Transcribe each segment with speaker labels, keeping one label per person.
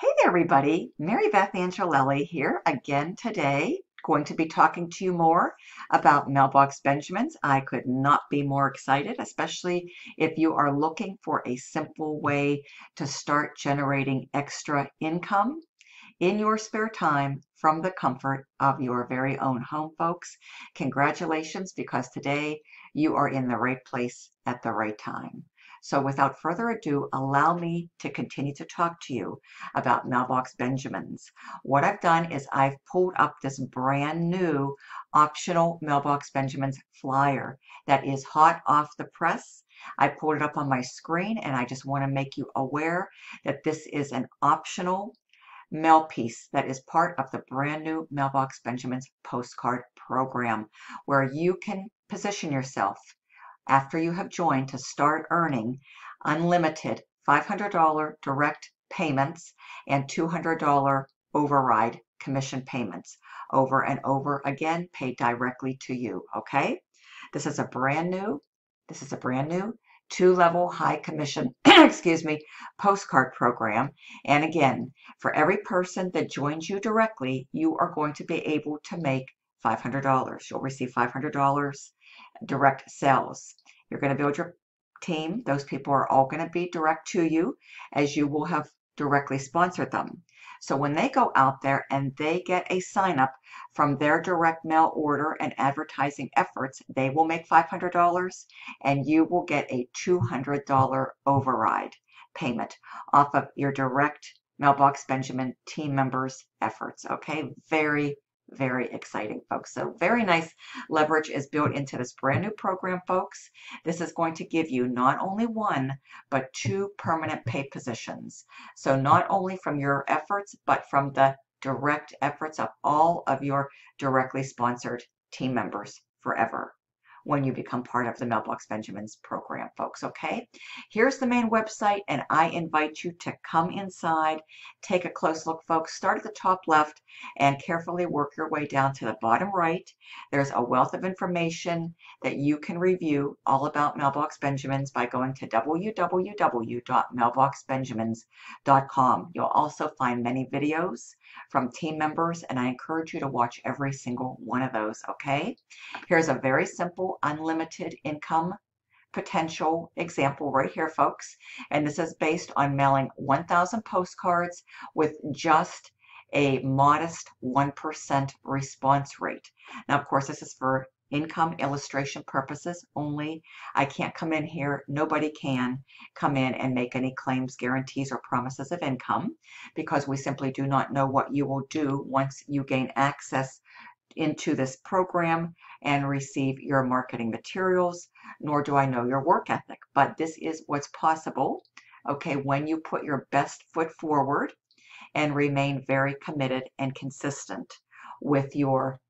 Speaker 1: Hey there, everybody. Mary Beth Angelelli here again today. Going to be talking to you more about Mailbox Benjamins. I could not be more excited, especially if you are looking for a simple way to start generating extra income in your spare time from the comfort of your very own home, folks. Congratulations, because today you are in the right place at the right time. So without further ado, allow me to continue to talk to you about Mailbox Benjamins. What I've done is I've pulled up this brand new optional Mailbox Benjamins flyer that is hot off the press. I pulled it up on my screen and I just want to make you aware that this is an optional mail piece that is part of the brand new Mailbox Benjamins postcard program where you can position yourself after you have joined to start earning unlimited $500 direct payments and $200 override commission payments over and over again paid directly to you okay? This is a brand new this is a brand new two level high commission excuse me postcard program. And again for every person that joins you directly you are going to be able to make $500 you'll receive $500 direct sales. You're going to build your team. Those people are all going to be direct to you as you will have directly sponsored them. So when they go out there and they get a sign up from their direct mail order and advertising efforts, they will make $500 and you will get a $200 override payment off of your direct Mailbox Benjamin team members' efforts. Okay, very, very exciting, folks. So very nice leverage is built into this brand new program, folks. This is going to give you not only one, but two permanent pay positions. So not only from your efforts, but from the direct efforts of all of your directly sponsored team members forever when you become part of the Mailbox Benjamins program, folks, okay? Here's the main website, and I invite you to come inside, take a close look, folks. Start at the top left and carefully work your way down to the bottom right. There's a wealth of information that you can review all about Mailbox Benjamins by going to www.mailboxbenjamins.com. You'll also find many videos from team members, and I encourage you to watch every single one of those, okay? Here's a very simple unlimited income potential example right here, folks. And this is based on mailing 1,000 postcards with just a modest 1% response rate. Now, of course, this is for income illustration purposes only. I can't come in here, nobody can come in and make any claims, guarantees, or promises of income because we simply do not know what you will do once you gain access into this program and receive your marketing materials, nor do I know your work ethic. But this is what's possible, okay, when you put your best foot forward and remain very committed and consistent with your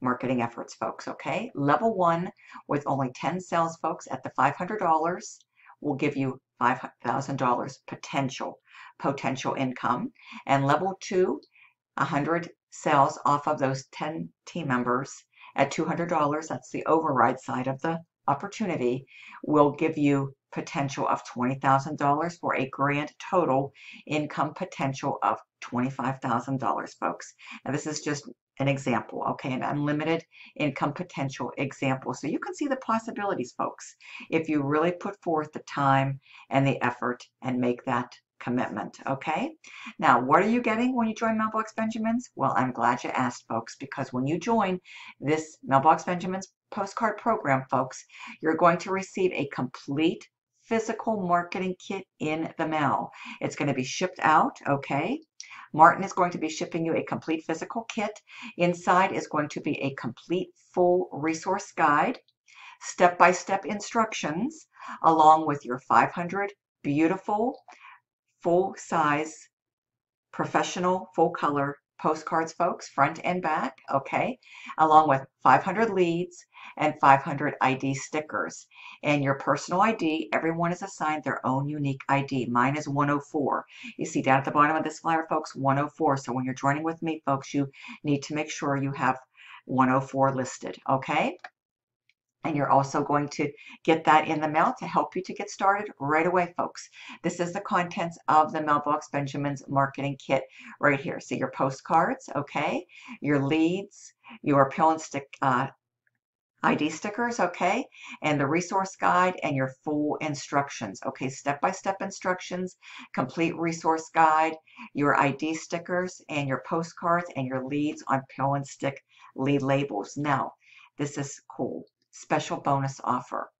Speaker 1: marketing efforts, folks, okay? Level one with only 10 sales, folks, at the $500 will give you $5,000 potential, potential income. And level two, 100 sales off of those 10 team members at $200, that's the override side of the opportunity, will give you potential of $20,000 for a grand total income potential of $25,000, folks. And this is just an example, okay, an unlimited income potential example. So you can see the possibilities, folks, if you really put forth the time and the effort and make that commitment, okay? Now, what are you getting when you join Mailbox Benjamins? Well, I'm glad you asked, folks, because when you join this Mailbox Benjamins postcard program, folks, you're going to receive a complete physical marketing kit in the mail. It's going to be shipped out, okay? Martin is going to be shipping you a complete physical kit. Inside is going to be a complete full resource guide, step-by-step instructions, along with your 500 beautiful, full-size, professional, full-color postcards, folks, front and back, okay, along with 500 leads and 500 ID stickers. And your personal ID, everyone is assigned their own unique ID. Mine is 104. You see down at the bottom of this flyer, folks, 104. So when you're joining with me, folks, you need to make sure you have 104 listed, okay? And you're also going to get that in the mail to help you to get started right away, folks. This is the contents of the Mailbox Benjamin's marketing kit right here. See your postcards, okay? Your leads, your pill and stick uh, ID stickers, okay? And the resource guide and your full instructions, okay? Step-by-step -step instructions, complete resource guide, your ID stickers and your postcards and your leads on pill and stick lead labels. Now, this is cool special bonus offer.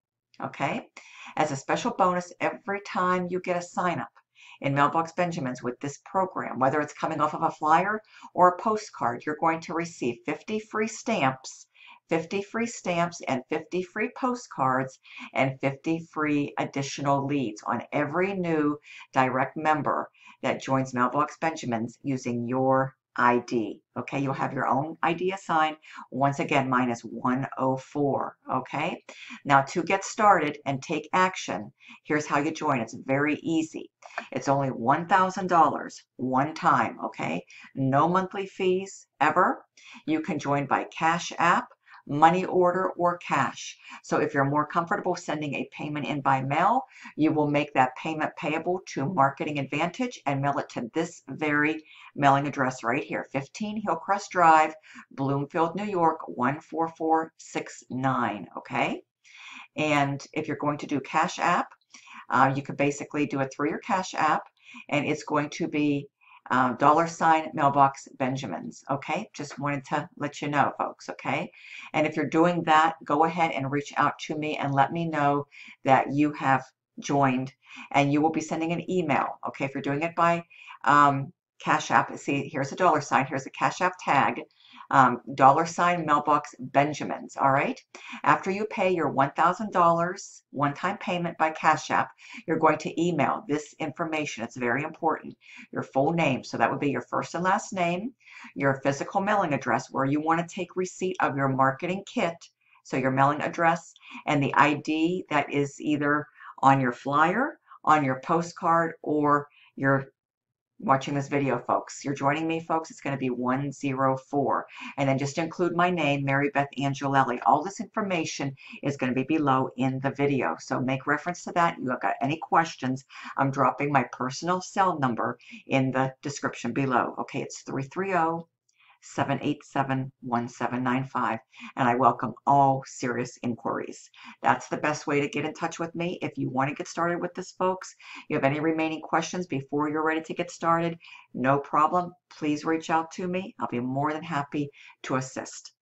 Speaker 1: Okay? As a special bonus, every time you get a sign up in Mailbox Benjamins with this program, whether it's coming off of a flyer or a postcard, you're going to receive 50 free stamps 50 free stamps and 50 free postcards and 50 free additional leads on every new direct member that joins Mailbox Benjamins using your ID. Okay, you'll have your own ID assigned. Once again, mine is 104. Okay, now to get started and take action, here's how you join. It's very easy. It's only $1,000 one time. Okay, no monthly fees ever. You can join by Cash App money order, or cash. So if you're more comfortable sending a payment in by mail, you will make that payment payable to Marketing Advantage and mail it to this very mailing address right here, 15 Hillcrest Drive, Bloomfield, New York, 14469, okay? And if you're going to do Cash App, uh, you could basically do it through your Cash App, and it's going to be um, dollar sign mailbox Benjamins. Okay, just wanted to let you know, folks. Okay, and if you're doing that, go ahead and reach out to me and let me know that you have joined, and you will be sending an email. Okay, if you're doing it by um, Cash App, see, here's a dollar sign, here's a Cash App tag um, dollar sign mailbox Benjamins. All right. After you pay your $1,000 one time payment by Cash App, you're going to email this information. It's very important. Your full name. So that would be your first and last name, your physical mailing address where you want to take receipt of your marketing kit. So your mailing address and the ID that is either on your flyer, on your postcard, or your watching this video, folks. You're joining me, folks. It's going to be 104. And then just include my name, Mary Beth Angelelli. All this information is going to be below in the video. So make reference to that. You have got any questions, I'm dropping my personal cell number in the description below. Okay, it's 330 787 1795. And I welcome all serious inquiries. That's the best way to get in touch with me. If you want to get started with this, folks, you have any remaining questions before you're ready to get started, no problem. Please reach out to me. I'll be more than happy to assist.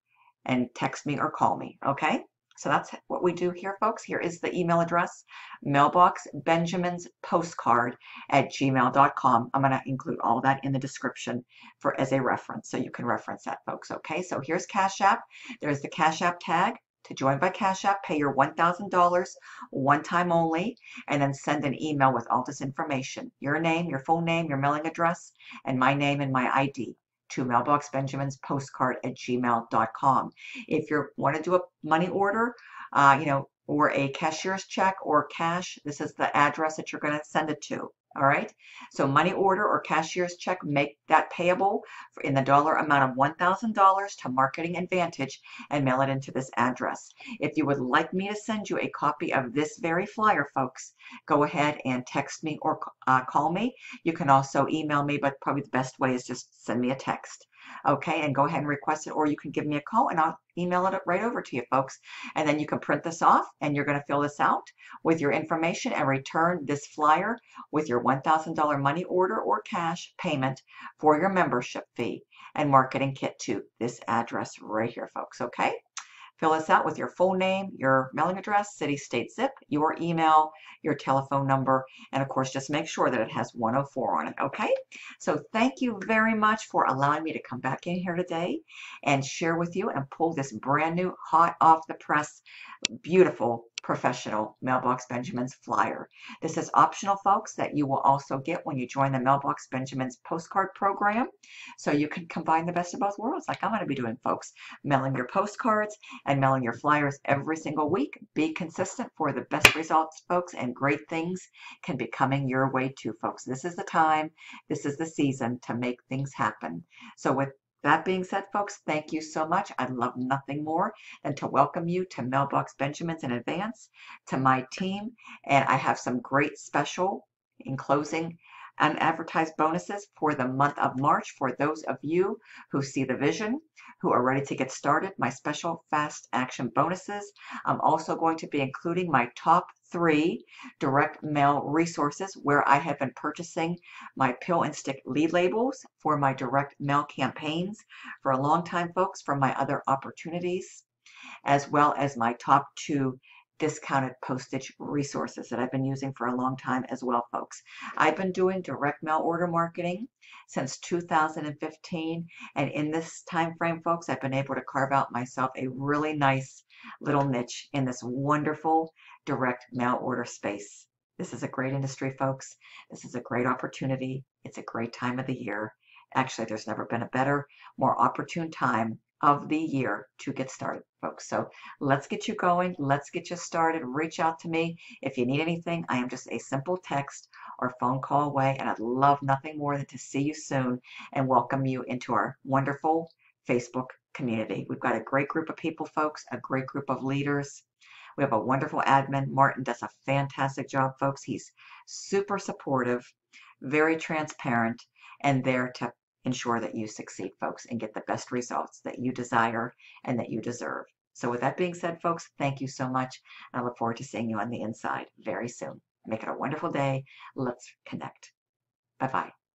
Speaker 1: And text me or call me, okay? So that's what we do here, folks. Here is the email address, mailbox Benjamin's postcard at gmail.com. I'm going to include all that in the description for as a reference. So you can reference that, folks. Okay, so here's Cash App. There's the Cash App tag. To join by Cash App, pay your $1,000 one time only, and then send an email with all this information your name, your full name, your mailing address, and my name and my ID to mailbox benjamin's postcard at gmail.com. If you want to do a money order, uh, you know, or a cashier's check or cash, this is the address that you're going to send it to. All right. So money order or cashier's check, make that payable in the dollar amount of $1,000 to Marketing Advantage and mail it into this address. If you would like me to send you a copy of this very flyer, folks, go ahead and text me or uh, call me. You can also email me, but probably the best way is just send me a text okay, and go ahead and request it, or you can give me a call and I'll email it right over to you, folks. And then you can print this off and you're going to fill this out with your information and return this flyer with your $1,000 money order or cash payment for your membership fee and marketing kit to this address right here, folks, okay? Fill this out with your full name, your mailing address, city, state, zip, your email, your telephone number, and of course, just make sure that it has 104 on it, okay? So thank you very much for allowing me to come back in here today and share with you and pull this brand new, hot off the press, beautiful professional Mailbox Benjamin's flyer. This is optional, folks, that you will also get when you join the Mailbox Benjamin's postcard program. So you can combine the best of both worlds, like I'm going to be doing, folks. Mailing your postcards and mailing your flyers every single week. Be consistent for the best results, folks, and great things can be coming your way too, folks. This is the time, this is the season to make things happen. So with that being said, folks, thank you so much. I'd love nothing more than to welcome you to Mailbox Benjamins in advance, to my team, and I have some great special in closing unadvertised bonuses for the month of March for those of you who see the vision, who are ready to get started, my special fast action bonuses. I'm also going to be including my top three direct mail resources where I have been purchasing my pill and stick lead labels for my direct mail campaigns for a long time, folks, from my other opportunities, as well as my top two discounted postage resources that I've been using for a long time as well, folks. I've been doing direct mail order marketing since 2015, and in this time frame, folks, I've been able to carve out myself a really nice little niche in this wonderful direct mail order space. This is a great industry, folks. This is a great opportunity. It's a great time of the year. Actually, there's never been a better, more opportune time of the year to get started, folks. So let's get you going. Let's get you started. Reach out to me if you need anything. I am just a simple text or phone call away, and I'd love nothing more than to see you soon and welcome you into our wonderful Facebook community. We've got a great group of people, folks, a great group of leaders. We have a wonderful admin. Martin does a fantastic job, folks. He's super supportive, very transparent, and there to ensure that you succeed, folks, and get the best results that you desire and that you deserve. So with that being said, folks, thank you so much. I look forward to seeing you on the inside very soon. Make it a wonderful day. Let's connect. Bye-bye.